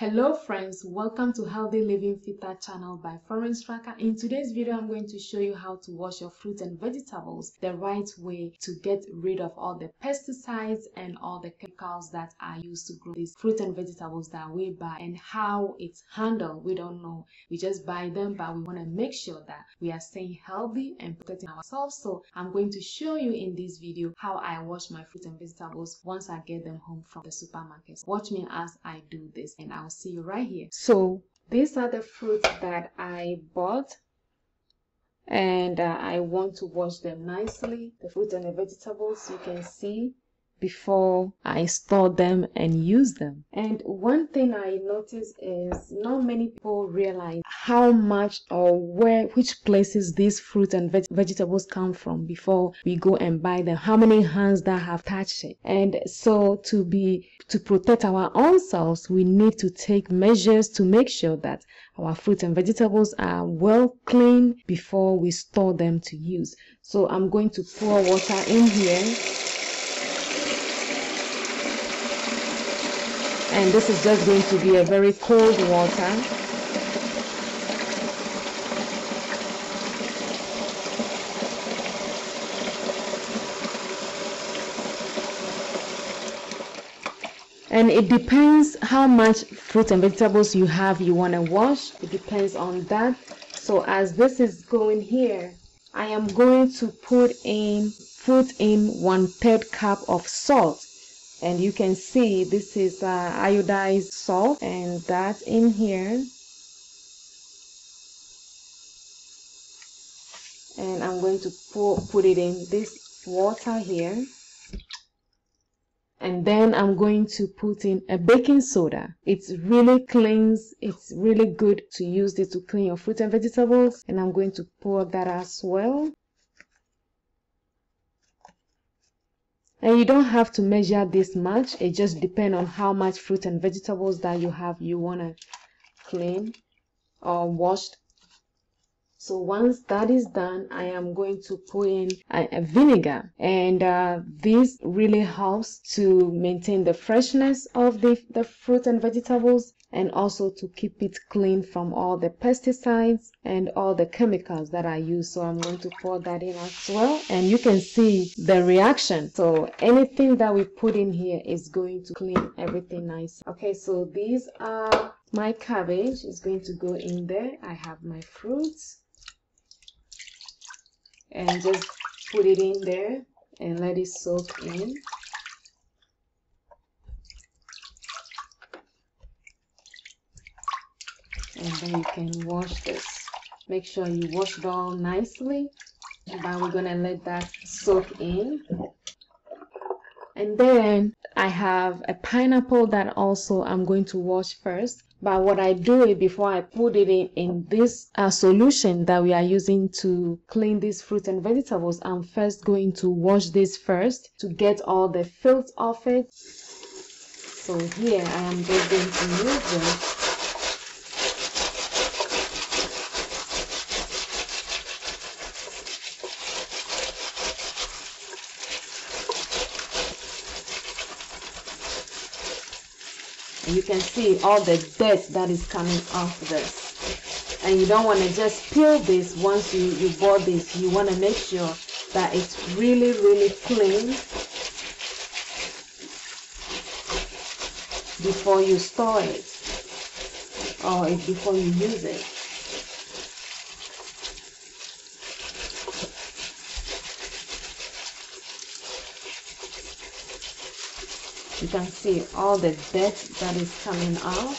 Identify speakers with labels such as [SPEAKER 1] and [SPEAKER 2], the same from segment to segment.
[SPEAKER 1] Hello friends, welcome to Healthy Living Fitter channel by Florence Straka. In today's video, I'm going to show you how to wash your fruit and vegetables the right way to get rid of all the pesticides and all the chemicals that are used to grow these fruit and vegetables that we buy and how it's handled. We don't know. We just buy them, but we want to make sure that we are staying healthy and protecting ourselves. So I'm going to show you in this video how I wash my fruit and vegetables once I get them home from the supermarket. Watch me as I do this and I'll see you right here. So these are the fruits that i bought and uh, i want to wash them nicely. The fruit and the vegetables you can see before I store them and use them. And one thing I notice is not many people realize how much or where, which places these fruit and veg vegetables come from before we go and buy them, how many hands that have touched it. And so to be, to protect our own selves, we need to take measures to make sure that our fruit and vegetables are well cleaned before we store them to use. So I'm going to pour water in here and this is just going to be a very cold water. And it depends how much fruit and vegetables you have you want to wash. It depends on that. So as this is going here i am going to put in put in one third cup of salt and you can see this is uh, iodized salt and that in here and I'm going to pour, put it in this water here and then I'm going to put in a baking soda. It's really cleans, it's really good to use this to clean your fruit and vegetables and I'm going to pour that as well. And you don't have to measure this much it just depends on how much fruit and vegetables that you have you want to clean or washed so once that is done i am going to put in a, a vinegar and uh, this really helps to maintain the freshness of the, the fruit and vegetables and also to keep it clean from all the pesticides and all the chemicals that I use. So I'm going to pour that in as well. And you can see the reaction. So anything that we put in here is going to clean everything nice. Okay, so these are my cabbage is going to go in there. I have my fruits and just put it in there and let it soak in. and then you can wash this. Make sure you wash it all nicely. Then we're gonna let that soak in. And then I have a pineapple that also I'm going to wash first but what I do is before I put it in in this uh, solution that we are using to clean these fruits and vegetables I'm first going to wash this first to get all the filth off it. So here I am just going to use this you can see all the dirt that is coming off this and you don't want to just peel this once you you bought this. You want to make sure that it's really really clean before you store it or before you use it you can see all the dirt that is coming out.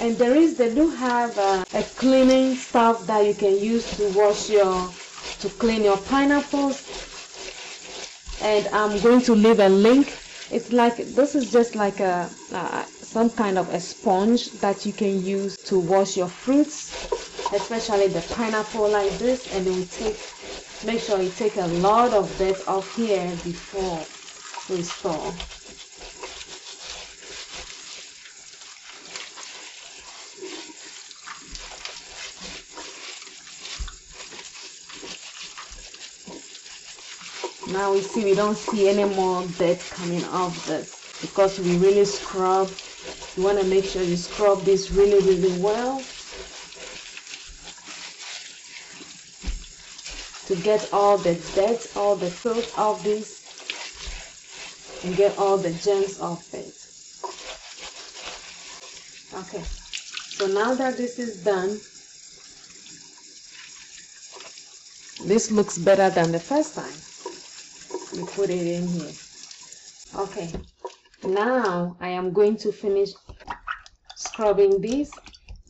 [SPEAKER 1] And there is they do have a, a cleaning stuff that you can use to wash your to clean your pineapples. And I'm going to leave a link. It's like this is just like a, a some kind of a sponge that you can use to wash your fruits, especially the pineapple like this, and we take, make sure you take a lot of dirt off here before we store. now we see we don't see any more dirt coming off this because we really scrubbed you want to make sure you scrub this really really well to get all the dirt all the filth of this and get all the germs off it. Okay. So now that this is done this looks better than the first time. We put it in here. Okay now I am going to finish scrubbing this.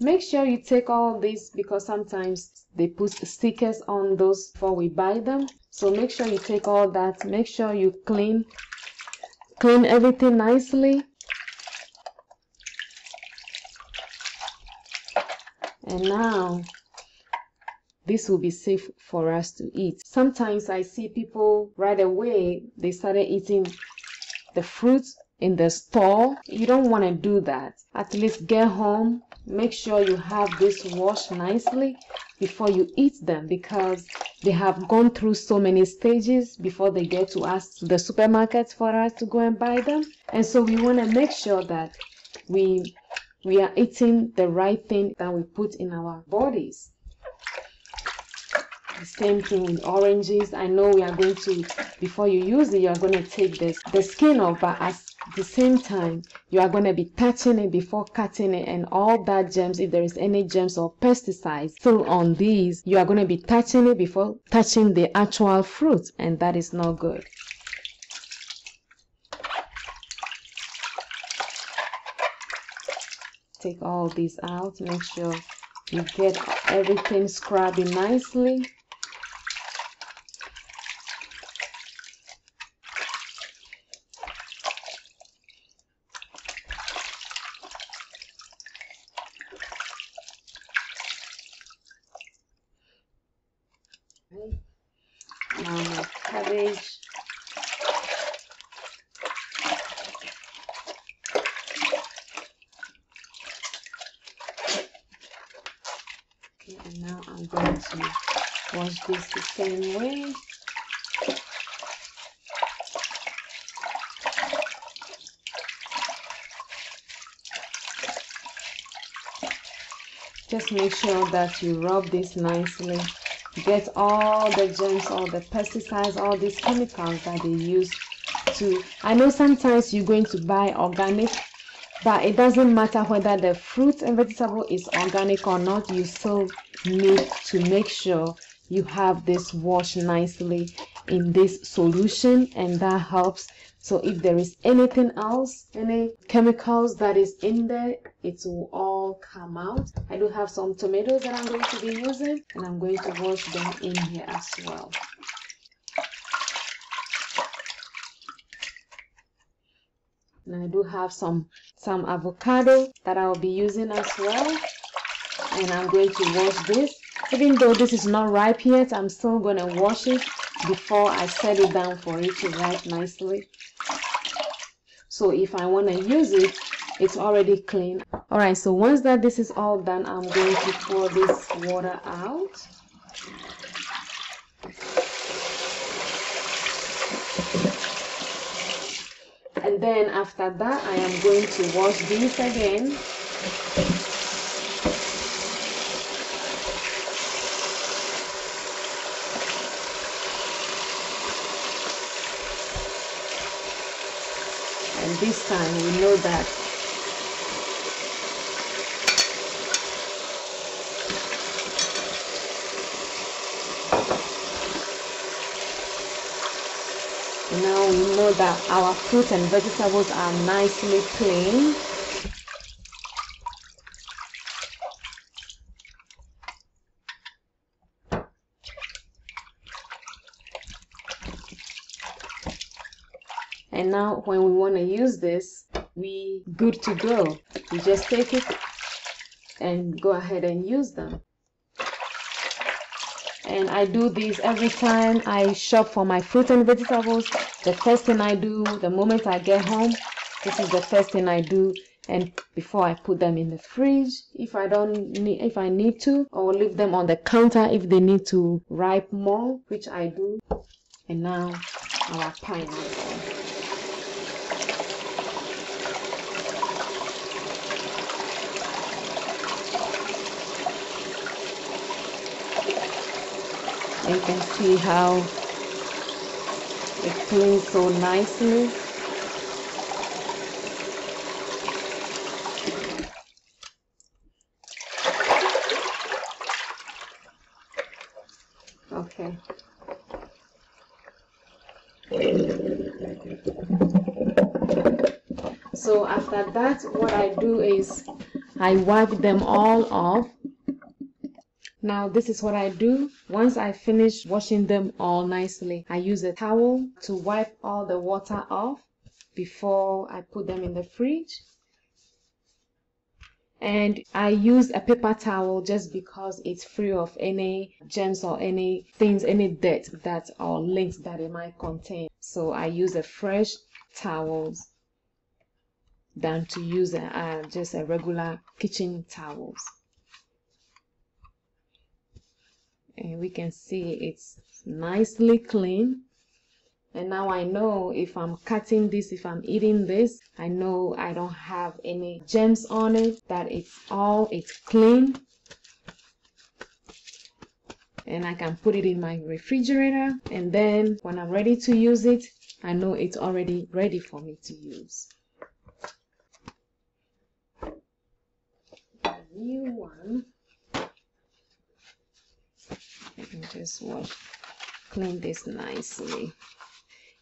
[SPEAKER 1] Make sure you take all this because sometimes they put stickers on those before we buy them. So make sure you take all that. Make sure you clean clean everything nicely. And now this will be safe for us to eat. Sometimes I see people right away, they started eating the fruits in the store. You don't want to do that. At least get home, make sure you have this washed nicely before you eat them because they have gone through so many stages before they get to us to the supermarket for us to go and buy them. And so we want to make sure that we we are eating the right thing that we put in our bodies the same thing with oranges i know we are going to before you use it you are going to take this the skin off but at the same time you are going to be touching it before cutting it and all that germs if there is any germs or pesticides still on these you are going to be touching it before touching the actual fruit and that is not good. Take all these out make sure you get everything scrubbing nicely now my cabbage okay and now I'm going to wash this the same way. Just make sure that you rub this nicely. Get all the germs all the pesticides all these chemicals that they use to i know sometimes you're going to buy organic but it doesn't matter whether the fruit and vegetable is organic or not you still need to make sure you have this washed nicely in this solution and that helps. So if there is anything else any chemicals that is in there it will all come out. I do have some tomatoes that i'm going to be using and i'm going to wash them in here as well and i do have some some avocado that i'll be using as well. And i'm going to wash this. Even though this is not ripe yet i'm still going to wash it before i set it down for it to ripe nicely. So if i want to use it it's already clean. All right so once that this is all done i'm going to pour this water out and then after that i am going to wash these again. And this time we know that know that our fruit and vegetables are nicely clean. And now when we want to use this we good to go. We just take it and go ahead and use them and I do this every time I shop for my fruit and vegetables. The first thing I do the moment I get home this is the first thing I do. And before I put them in the fridge if I don't need if I need to or leave them on the counter if they need to ripe more which I do. And now our pineapple you can see how it cleans so nicely. Okay. So after that what I do is I wipe them all off now this is what I do. Once I finish washing them all nicely, I use a towel to wipe all the water off before I put them in the fridge. And I use a paper towel just because it's free of any germs or any things, any dirt that or links that it might contain. So I use a fresh towels than to use a, uh, just a regular kitchen towels. And we can see it's nicely clean. And now I know if I'm cutting this if I'm eating this I know I don't have any gems on it that it's all it's clean. And I can put it in my refrigerator and then when I'm ready to use it I know it's already ready for me to use. New one just wash clean this nicely.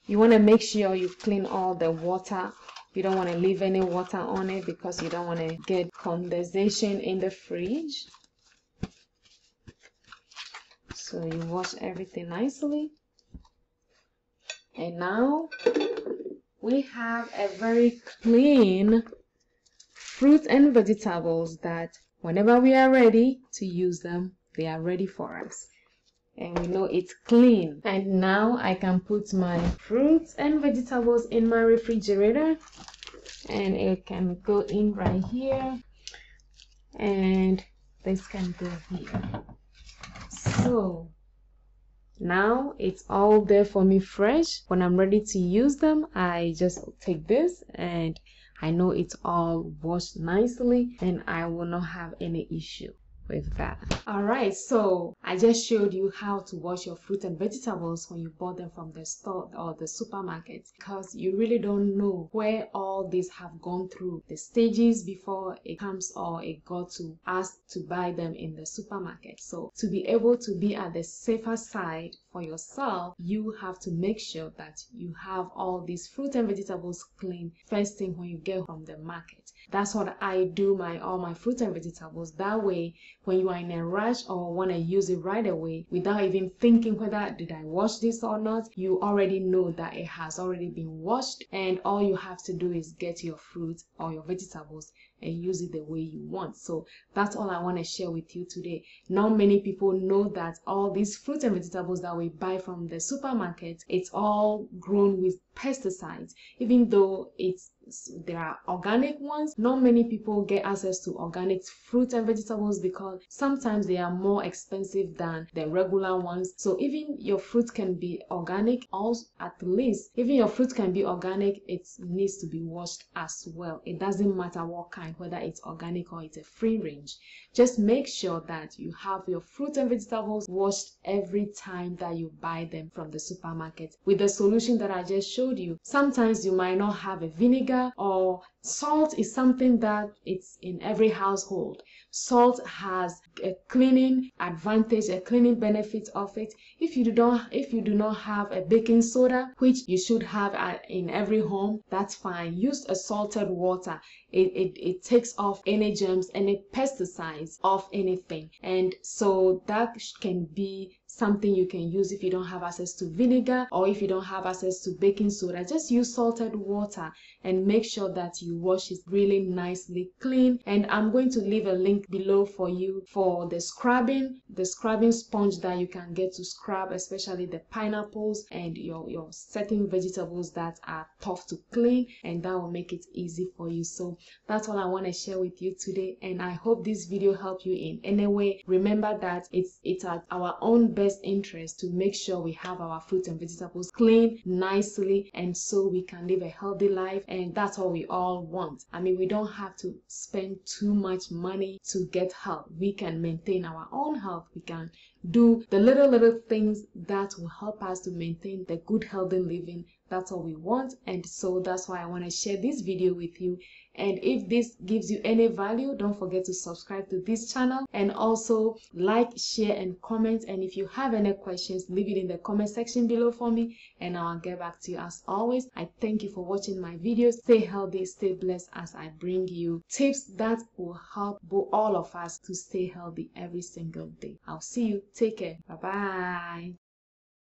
[SPEAKER 1] You want to make sure you clean all the water. You don't want to leave any water on it because you don't want to get condensation in the fridge. So you wash everything nicely. And now we have a very clean fruit and vegetables that whenever we are ready to use them they are ready for us and we know it's clean. And now I can put my fruits and vegetables in my refrigerator. And it can go in right here. And this can go here. So now it's all there for me fresh. When I'm ready to use them I just take this and I know it's all washed nicely and I will not have any issue with that. Alright, so I just showed you how to wash your fruit and vegetables when you bought them from the store or the supermarket because you really don't know where all these have gone through the stages before it comes or it got to us to buy them in the supermarket. So to be able to be at the safer side for yourself, you have to make sure that you have all these fruit and vegetables clean first thing when you get from the market. That's what I do my all my fruits and vegetables. That way when you are in a rush or want to use it right away without even thinking whether did I wash this or not, you already know that it has already been washed and all you have to do is get your fruit or your vegetables and use it the way you want. So that's all I want to share with you today. Not many people know that all these fruits and vegetables that we buy from the supermarket, it's all grown with pesticides, even though it's there are organic ones not many people get access to organic fruits and vegetables because sometimes they are more expensive than the regular ones so even your fruit can be organic also at least even your fruit can be organic it needs to be washed as well it doesn't matter what kind whether it's organic or it's a free range. Just make sure that you have your fruit and vegetables washed every time that you buy them from the supermarket. With the solution that i just showed you sometimes you might not have a vinegar or salt is something that it's in every household. Salt has a cleaning advantage a cleaning benefit of it. If you do not if you do not have a baking soda which you should have in every home that's fine. Use a salted water. It, it, it takes off any germs any pesticides of anything. And so that can be something you can use if you don't have access to vinegar or if you don't have access to baking soda. Just use salted water and make sure that you wash it really nicely clean. And i'm going to leave a link below for you for the scrubbing the scrubbing sponge that you can get to scrub especially the pineapples and your your certain vegetables that are tough to clean and that will make it easy for you. So that's all i want to share with you today and i hope this video helped you in any way. Remember that it's it's at our own best interest to make sure we have our fruits and vegetables clean nicely and so we can live a healthy life. And that's what we all want. I mean we don't have to spend too much money to get health we can maintain our own health. We can do the little little things that will help us to maintain the good healthy living. That's all we want. And so that's why i want to share this video with you. And if this gives you any value don't forget to subscribe to this channel. And also like share and comment. And if you have any questions leave it in the comment section below for me and i'll get back to you as always. I thank you for watching my videos. Stay healthy stay blessed as i bring you tips that will help all of us to stay healthy every single day. I'll see you take care. Bye bye